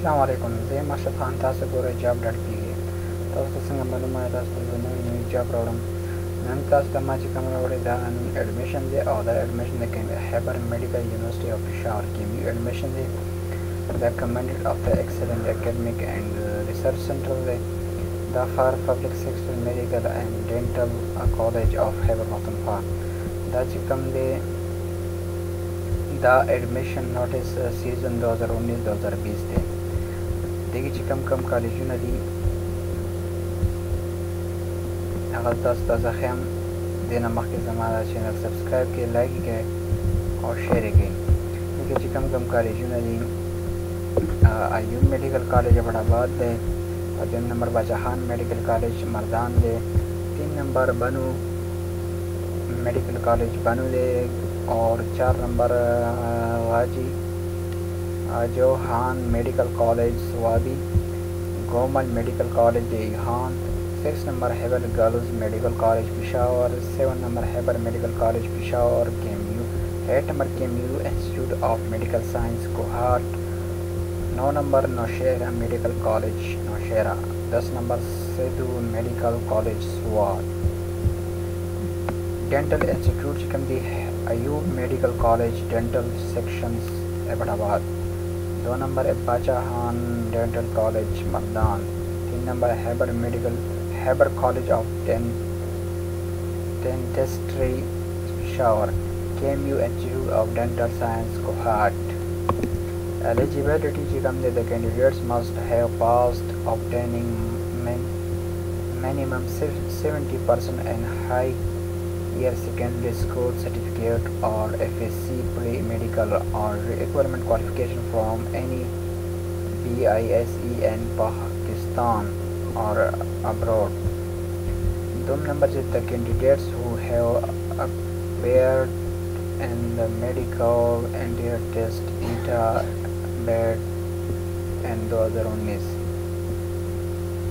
السلام علیکم زه ما شفان تاسو ګورئ جاب ډاټ پی تاسو څنګه معلومه تاسو د نوې نوې جاب راوړم نن تاسو ته ما چې کوم راوړی دا اډمیشن دی او دا admission the Khyber medical university of Peshawar کیمي admission دی دا commanded of the excellent academic and research centre the the for public sector medical and dental college of Khyber Pakhtunkhwa دا چې کوم دی دا ایڈمیشن نوٹس سیزن 2019-2020 دی دیکھیے چی کم کم کالج ندی خیم دینا مخی زمانا چینل سبسکرائب کے لائک کے اور شیئر کے دیکھیے چی کم کم کالج ندیم آیون میڈیکل کالج باد دے دن number Khan medical college Mardan دے تین number Bannu medical college Bannu دے اور چار number غاجی Johann medical college Swabi Gomal medical college دیہان six number Khyber girls medical college Peshawar seven number Khyber medical college Peshawar you eight number you institute of medical science Kohat know number Nowshera medical college Nowshera this number Saidu medical college Swat dental institute chicken Ayub medical college dental sections Abbottabad दो number है पाचा Khan dental college मकदान तीन number है Khyber medical Khyber college of dentistry Peshawar K M U institute of dental science Kohat Eligibility to become the candidates must have passed obtaining minimum 70% and high higher secondary school certificate or FSC pre-medical or requirement qualification from any BISE in Pakistan or abroad. Dum number is the candidates who have appeared in the medical and their test ETA BED and ones.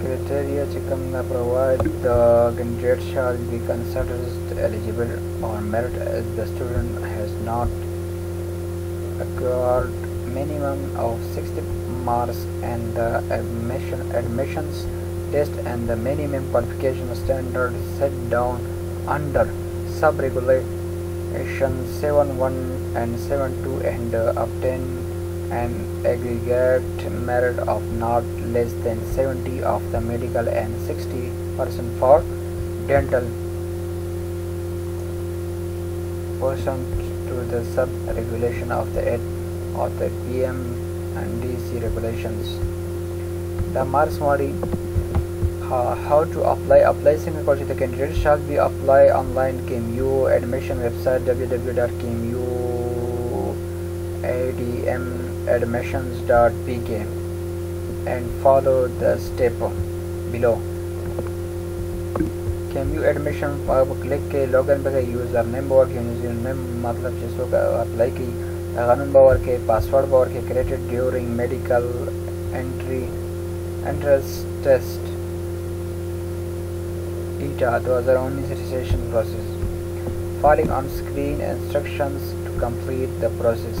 criteria Chikamna provide the candidate shall be considered eligible on merit as the student has not acquired minimum of 60 marks and the admission admissions test and the minimum qualification standard set down under sub-regulation 71 and 72 and uh, obtain an aggregate merit of not less than 70 of the medical and 60 percent for dental pursuant to the sub-regulation of the ed of the PM and DC regulations. The Mars Mori how to apply apply single question the candidate shall be apply online KMU admission website www.kmu Admissions. admissions.pk and follow the step below. Can you admission click login by user name of user name like username and password bar ke created during medical entry entrance test was ETA 2019 registration process following on screen instructions to complete the process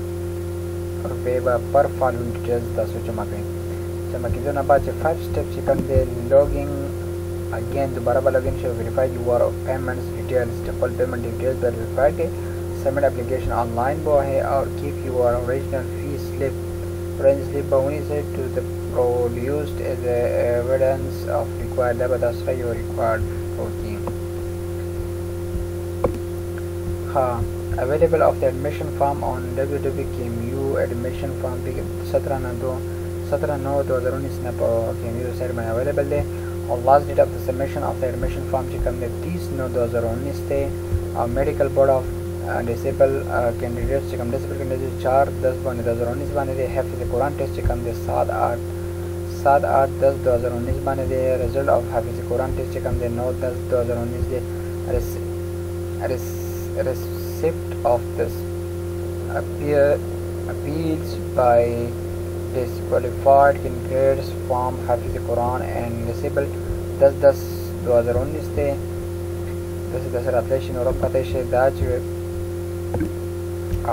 pe, با پر فالون کی جز دا سو جمع کریں جمع کی دونا بات چھے فائف سٹیپ چکن دے لوگنگ اگین دو بارا با لوگنگ شو ویریفائی جو وارو پیمنٹس ریٹیل سٹیپل پیمنٹ دے جز دا ریفائی کے سمیڈ اپلیکیشن آن لائن با ہے اور کیف یو وارو ریجنل فی سلپ رنج سلپ با ہونی سے تو دے پرول used as evidence of require لے با دا سو ریکوائر ہوتی ہے ہاں available of the admission form on W W K M U admission form بھی سترہ نو دو سترہ نو دو ہزار انیس نے کے ایم یو سائٹ میں اویلیبل دے اور last date of the submission of the admission form check کرنے تیس نو دو ہزار انیس تھے اور medical board of disable candidates check ہم ڈسیبل کینڈیڈیٹ چار دس بانے دو ہزار انیس بانے دے حفظ قرآن ٹیسٹ چیک ہم دے سات آٹھ سات آٹھ دس دو ہزار انیس بانے دے ریزلٹ آف حفظ قرآن ٹیسٹ چیک ہم دے نو دس دو ہزار انیس دے concept of this appear, appeals by disqualified immigrants from Hafiz Quran and disabled does this 2019 دی داسې د سره اتلی شي نو رب پتی شي دا چې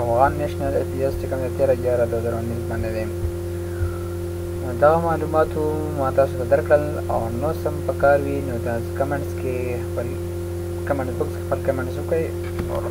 افغان نیشنل اپیس چې کوم د تېره یاره دوه زره اوولس باندې دی دغه معلوماتو ما تاسو ته درکړل او نو سم په کار وي نو تاسو کمنټس کې خپل کمنټ بکس خپل کمنټس وکړئ